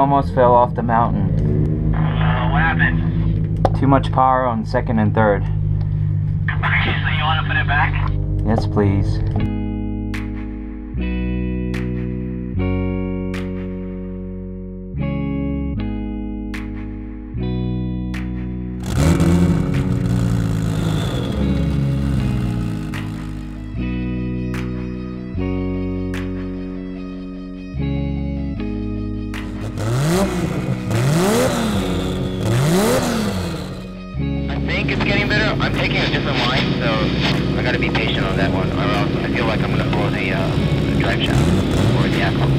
almost fell off the mountain. Uh, what happened? Too much power on second and third. So you want to put it back? Yes, please. it's getting better. I'm taking a different line, so I gotta be patient on that one, or else I feel like I'm gonna blow the, uh, the drive shaft or the axle.